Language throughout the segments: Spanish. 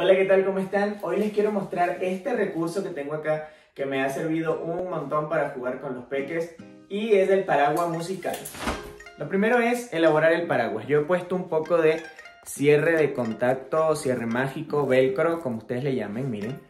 Hola, ¿qué tal? ¿Cómo están? Hoy les quiero mostrar este recurso que tengo acá que me ha servido un montón para jugar con los peques y es el paraguas musical. Lo primero es elaborar el paraguas. Yo he puesto un poco de cierre de contacto, cierre mágico, velcro, como ustedes le llamen, miren.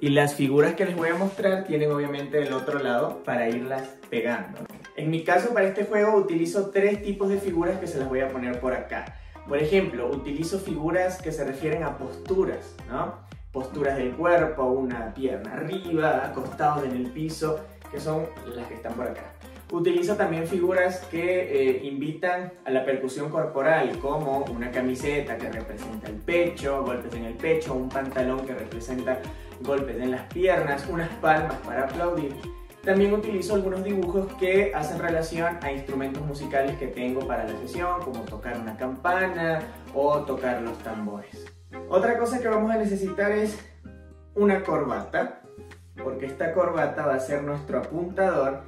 Y las figuras que les voy a mostrar tienen obviamente el otro lado para irlas pegando. En mi caso para este juego utilizo tres tipos de figuras que se las voy a poner por acá. Por ejemplo, utilizo figuras que se refieren a posturas, ¿no? Posturas del cuerpo, una pierna arriba, acostados en el piso, que son las que están por acá. Utilizo también figuras que eh, invitan a la percusión corporal, como una camiseta que representa el pecho, golpes en el pecho, un pantalón que representa golpes en las piernas, unas palmas para aplaudir. También utilizo algunos dibujos que hacen relación a instrumentos musicales que tengo para la sesión, como tocar una campana o tocar los tambores. Otra cosa que vamos a necesitar es una corbata, porque esta corbata va a ser nuestro apuntador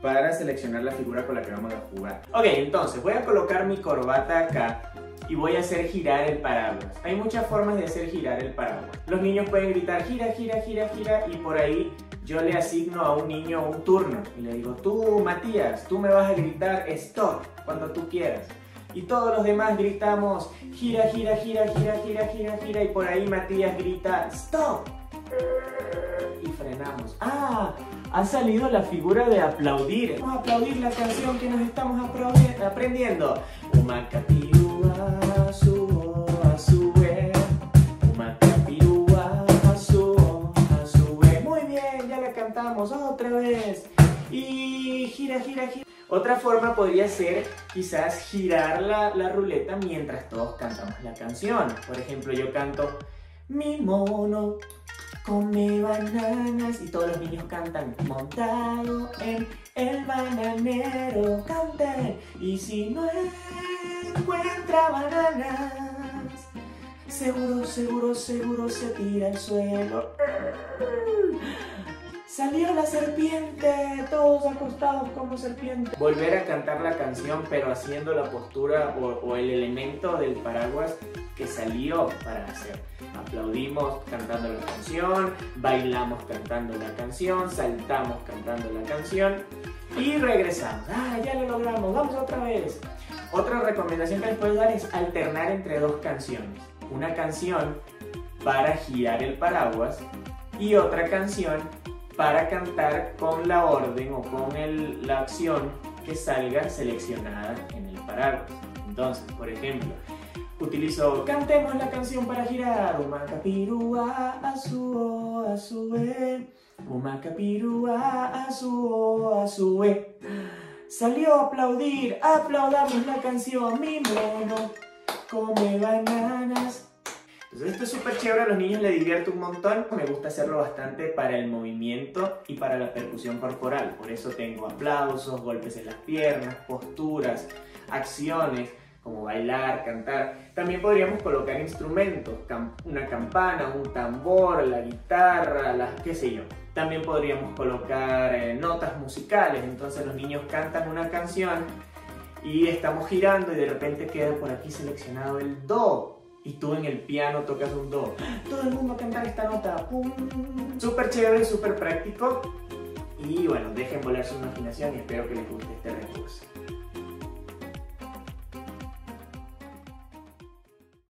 para seleccionar la figura con la que vamos a jugar. Ok, entonces voy a colocar mi corbata acá y voy a hacer girar el paraguas. Hay muchas formas de hacer girar el paraguas. Los niños pueden gritar gira, gira, gira, gira y por ahí yo le asigno a un niño un turno y le digo, tú Matías, tú me vas a gritar stop cuando tú quieras. Y todos los demás gritamos gira, gira, gira, gira, gira, gira, gira y por ahí Matías grita stop. Y frenamos. Ah, ha salido la figura de aplaudir. Vamos a aplaudir la canción que nos estamos aprendiendo. otra Y gira, gira, gira. Otra forma podría ser quizás girar la, ruleta mientras todos cantamos la canción. Por ejemplo, yo canto Mi mono come bananas y todos los niños cantan montado en el bananero. Canten y si no encuentra bananas, seguro, seguro, seguro se tira al suelo. Salió la serpiente, todos acostados como serpiente. Volver a cantar la canción, pero haciendo la postura o, el elemento del paraguas que salió para hacer. Aplaudimos cantando la canción, bailamos cantando la canción, saltamos cantando la canción y regresamos. Ah, ya lo logramos, vamos otra vez. Otra recomendación que les puedo dar es alternar entre dos canciones. Una canción para girar el paraguas y otra canción para cantar con la orden o con la acción que salga seleccionada en el paraguas. Entonces, por ejemplo, utilizo cantemos la canción para girar Umacapirua a su a su e. Umacapirua a su a su e. Salió a aplaudir, aplaudamos la canción Mi mono come bananas entonces esto es súper chévere, a los niños les divierte un montón. Me gusta hacerlo bastante para el movimiento y para la percusión corporal. Por eso tengo aplausos, golpes en las piernas, posturas, acciones como bailar, cantar. También podríamos colocar instrumentos, una campana, un tambor, la guitarra, las qué sé yo. También podríamos colocar eh, notas musicales, entonces los niños cantan una canción y estamos girando y de repente queda por aquí seleccionado el do y tú en el piano tocas un do. Todo el mundo canta esta nota. ¡Pum! Súper chévere, súper práctico. Y bueno, dejen volar su imaginación y espero que les guste este recurso.